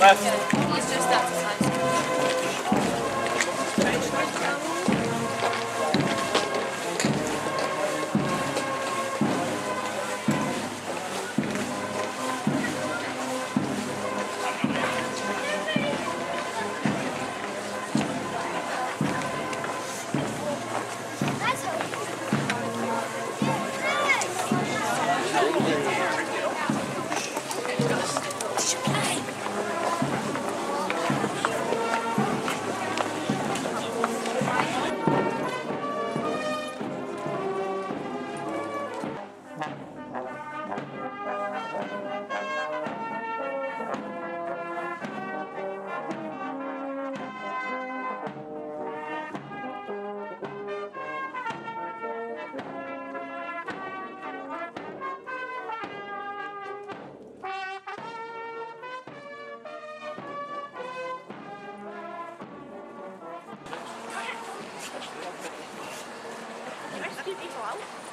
left. out.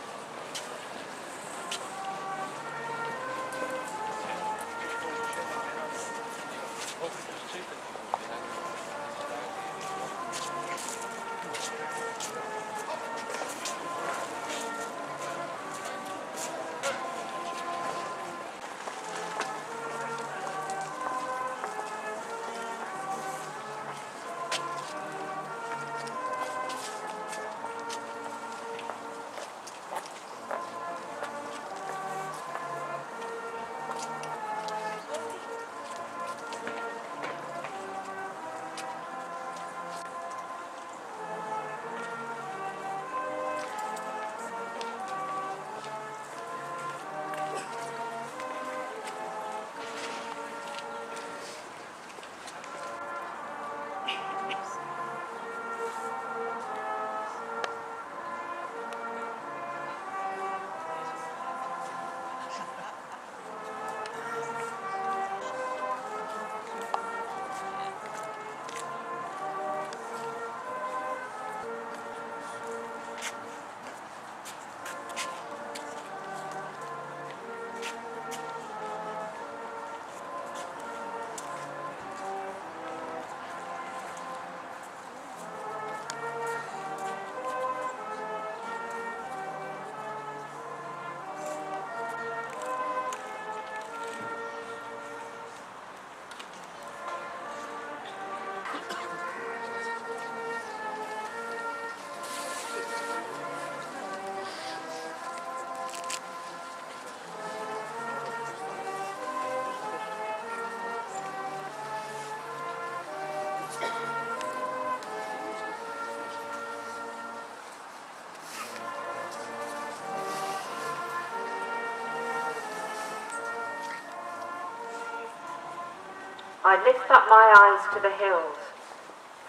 I lift up my eyes to the hills.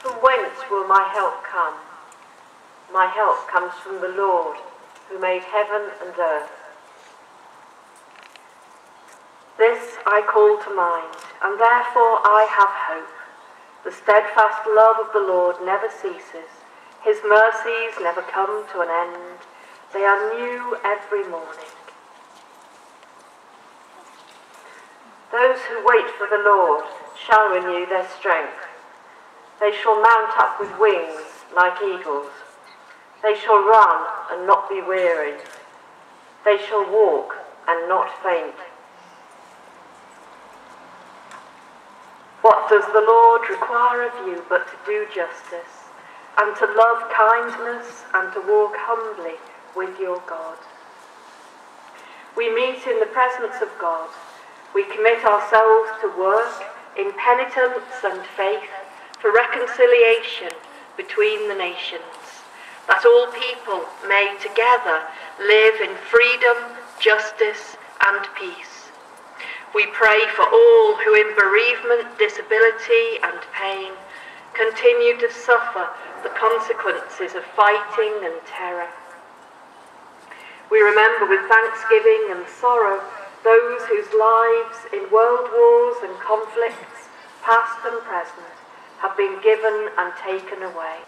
From whence will my help come? My help comes from the Lord, who made heaven and earth. This I call to mind, and therefore I have hope. The steadfast love of the Lord never ceases. His mercies never come to an end. They are new every morning. Those who wait for the Lord shall renew their strength. They shall mount up with wings like eagles. They shall run and not be weary. They shall walk and not faint. What does the Lord require of you but to do justice, and to love kindness, and to walk humbly with your God? We meet in the presence of God. We commit ourselves to work in penitence and faith for reconciliation between the nations, that all people may together live in freedom, justice, and peace. We pray for all who in bereavement, disability, and pain continue to suffer the consequences of fighting and terror. We remember with thanksgiving and sorrow those whose lives in world wars and conflicts, past and present, have been given and taken away.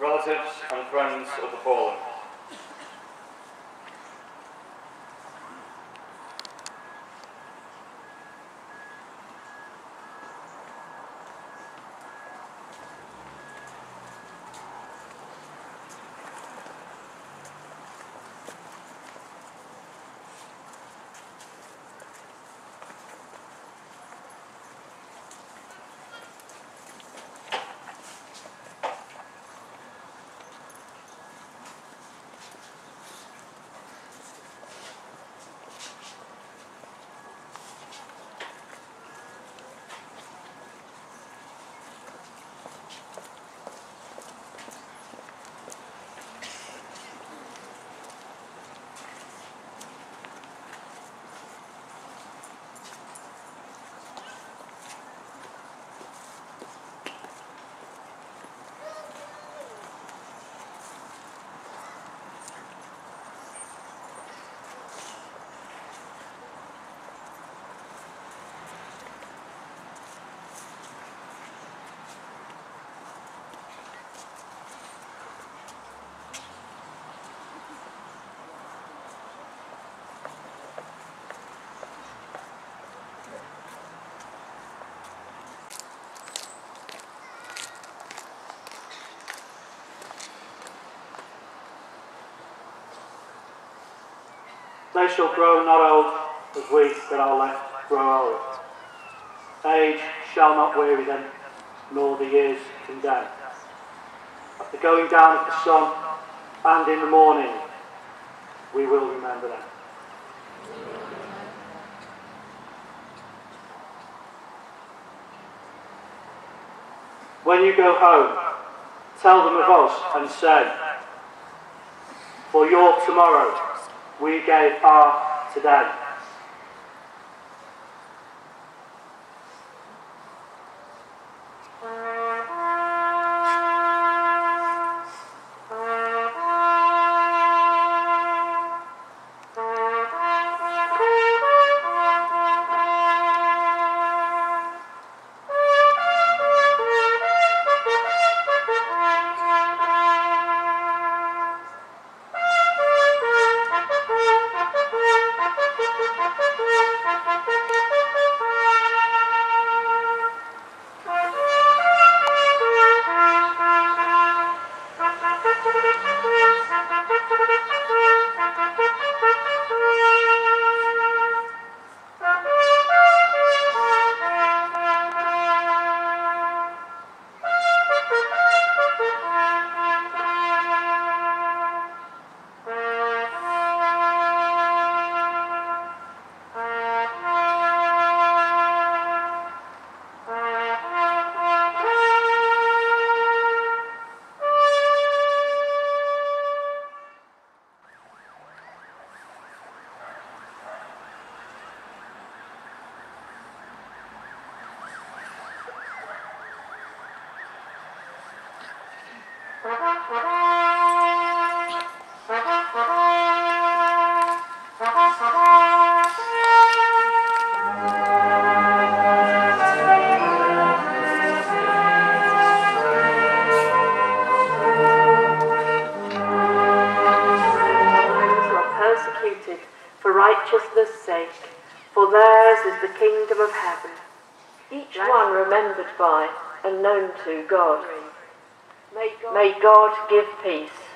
Relatives and friends of the fallen. They shall grow not old as we that are left grow old. Age shall not weary them, nor the years condemn. At the going down of the sun and in the morning, we will remember them. When you go home, tell them of us and say, For your tomorrow we gave our today. Kingdom of heaven. each one remembered by and known to God. May God May God give peace.